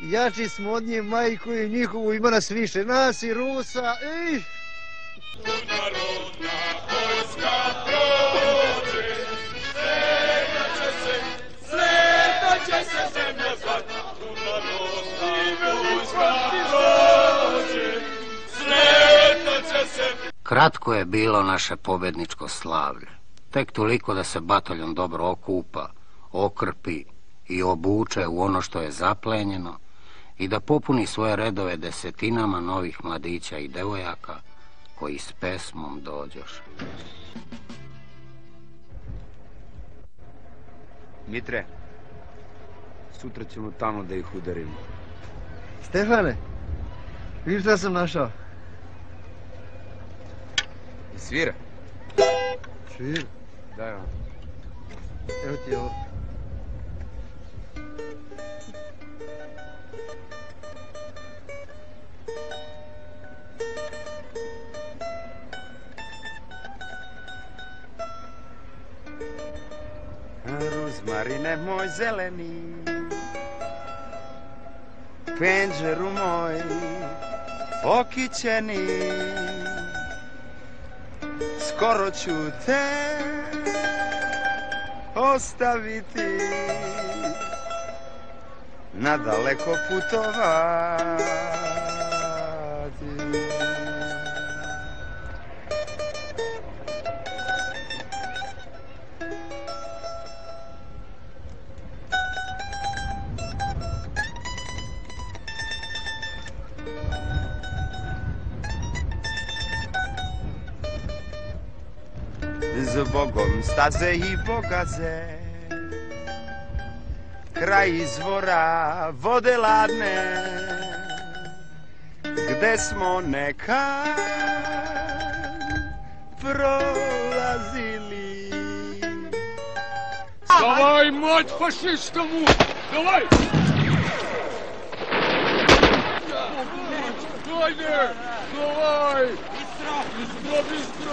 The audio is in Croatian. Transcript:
Jači smo od nje majku i njihovu, ima nas više, nas i Rusa, ej! Kratko je bilo naše pobjedničko slavlje. Tek toliko da se bataljon dobro okupa, okrpi i obuče u ono što je zaplenjeno i da popuni svoje redove desetinama novih mladića i devojaka koji s pesmom dođoš. Mitre, sutra ćemo tamo da ih udarimo. Stefane, vidiš šta sam našao? I svira? Svir, Da, evo. evo ti ovo. Ruzmarine moj zeleni Penđeru moj okićeni. Skoro ću te ostaviti Na daleko putovati Zbogom staze i bogaze Kraj izvora vode ladne Gde smo nekad prolazili Давай, мать фашистскому! Давай! Давай, давай! Быстро, быстро!